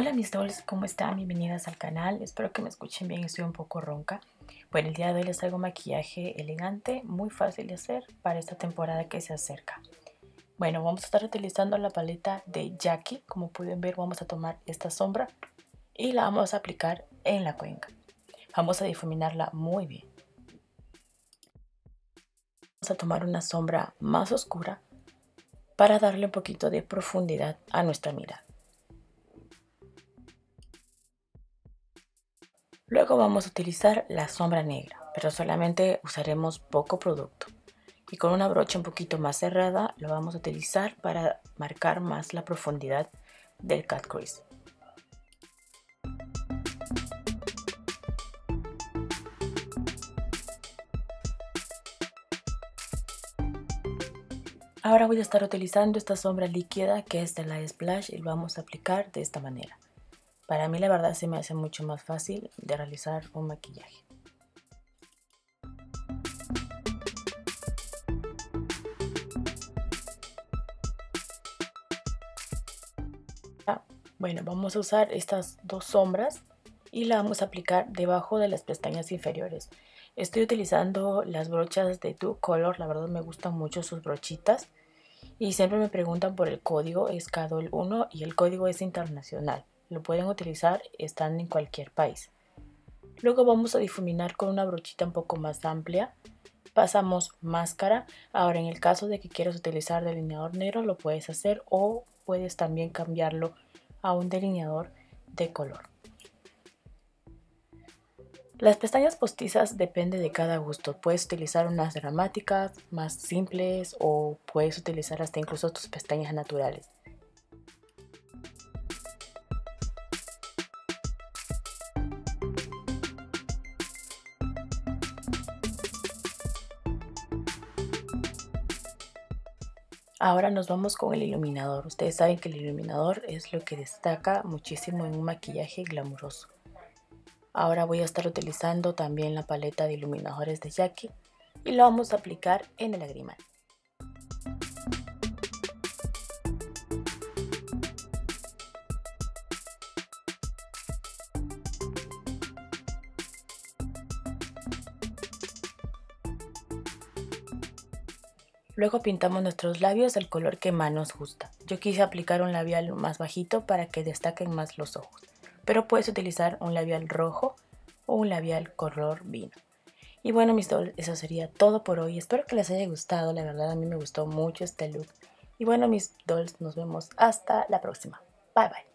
mis dolls, ¿cómo están? Bienvenidas al canal. Espero que me escuchen bien, estoy un poco ronca. Bueno, el día de hoy les traigo maquillaje elegante, muy fácil de hacer para esta temporada que se acerca. Bueno, vamos a estar utilizando la paleta de Jackie. Como pueden ver, vamos a tomar esta sombra y la vamos a aplicar en la cuenca. Vamos a difuminarla muy bien. Vamos a tomar una sombra más oscura para darle un poquito de profundidad a nuestra mirada. Luego vamos a utilizar la sombra negra, pero solamente usaremos poco producto. Y con una brocha un poquito más cerrada lo vamos a utilizar para marcar más la profundidad del cut crease. Ahora voy a estar utilizando esta sombra líquida que es de la Splash y lo vamos a aplicar de esta manera. Para mí la verdad se me hace mucho más fácil de realizar un maquillaje. Ah, bueno, vamos a usar estas dos sombras y la vamos a aplicar debajo de las pestañas inferiores. Estoy utilizando las brochas de Two Color, la verdad me gustan mucho sus brochitas. Y siempre me preguntan por el código, es CADOL 1 y el código es internacional lo pueden utilizar estando en cualquier país. Luego vamos a difuminar con una brochita un poco más amplia. Pasamos máscara. Ahora en el caso de que quieras utilizar delineador negro lo puedes hacer o puedes también cambiarlo a un delineador de color. Las pestañas postizas depende de cada gusto. Puedes utilizar unas dramáticas, más simples o puedes utilizar hasta incluso tus pestañas naturales. Ahora nos vamos con el iluminador. Ustedes saben que el iluminador es lo que destaca muchísimo en un maquillaje glamuroso. Ahora voy a estar utilizando también la paleta de iluminadores de Jackie y lo vamos a aplicar en el lagrimal. Luego pintamos nuestros labios del color que más nos gusta. Yo quise aplicar un labial más bajito para que destaquen más los ojos, pero puedes utilizar un labial rojo o un labial color vino. Y bueno mis dolls, eso sería todo por hoy. Espero que les haya gustado, la verdad a mí me gustó mucho este look. Y bueno mis dolls, nos vemos hasta la próxima. Bye bye.